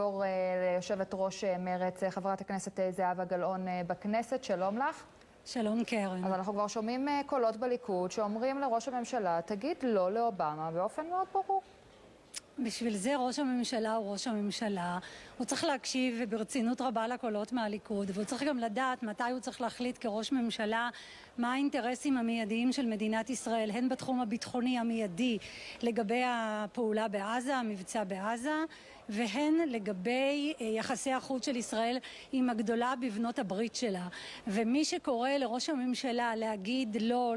נעבור ליושבת ראש מרצ, חברת הכנסת זהבה גלאון בכנסת. שלום לך. שלום קרן. אז אנחנו כבר שומעים קולות בליכוד שאומרים לראש הממשלה, תגיד לא לאובמה באופן מאוד ברור. בשביל זה ראש הממשלה הוא ראש הממשלה. הוא צריך להקשיב ברצינות רבה לקולות מהליכוד, והוא צריך גם לדעת מתי הוא צריך להחליט כראש ממשלה מה האינטרסים המיידיים של מדינת ישראל, הן בתחום הביטחוני המיידי לגבי הפעולה בעזה, המבצע בעזה, והן לגבי יחסי החוץ של ישראל עם הגדולה בבנות הברית שלה. ומי שקורא לראש הממשלה להגיד לא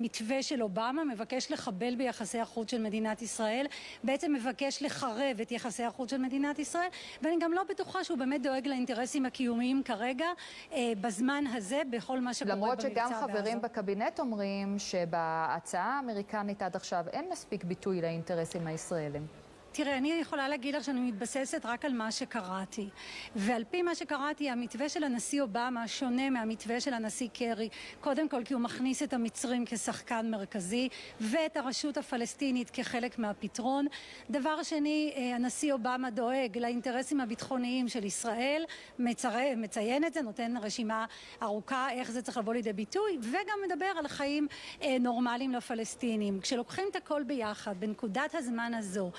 למתווה של אובמה, מבקש לחבל ביחסי החוץ של מדינת ישראל, בעצם מבקש לחרב את יחסי החוץ של מדינת ישראל, ואני גם לא בטוחה שהוא באמת דואג לאינטרסים הקיומיים כרגע, אה, בזמן הזה, בכל מה שקורה במבצע בעזה. למרות שגם חברים בקבינט אומרים שבהצעה האמריקנית עד עכשיו אין מספיק ביטוי לאינטרסים הישראלים. תראה, אני יכולה להגיד לך שאני מתבססת רק על מה שקראתי. ועל פי מה שקראתי, המתווה של הנשיא אובמה שונה מהמתווה של הנשיא קרי, קודם כל כי הוא מכניס את המצרים כשחקן מרכזי, ואת הרשות הפלסטינית כחלק מהפתרון. דבר שני, אה, הנשיא אובמה דואג לאינטרסים הביטחוניים של ישראל, מצר... מציין את זה, נותן רשימה ארוכה איך זה צריך לבוא לידי ביטוי, וגם מדבר על חיים אה, נורמליים לפלסטינים. כשלוקחים את הכל ביחד, בנקודת הזמן הזו,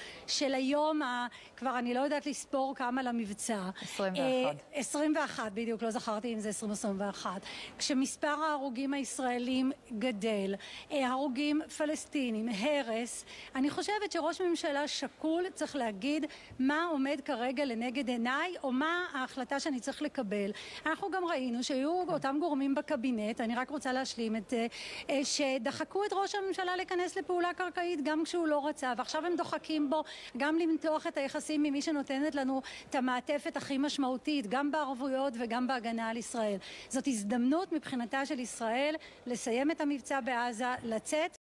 של היום, ה... כבר אני לא יודעת לספור כמה למבצע. 21. 21, אה, בדיוק, לא זכרתי אם זה 2021. כשמספר ההרוגים הישראלים גדל, אה, הרוגים פלסטינים, הרס, אני חושבת שראש ממשלה שקול צריך להגיד מה עומד כרגע לנגד עיניי, או מה ההחלטה שאני צריך לקבל. אנחנו גם ראינו שהיו אותם גורמים בקבינט, אני רק רוצה להשלים את זה, אה, שדחקו את ראש הממשלה להיכנס לפעולה קרקעית גם כשהוא לא רצה, ועכשיו הם דוחקים בו גם למתוח את היחסים ממי שנותנת לנו את המעטפת הכי משמעותית, גם בערבויות וגם בהגנה על ישראל. זאת הזדמנות מבחינתה של ישראל לסיים את המבצע בעזה, לצאת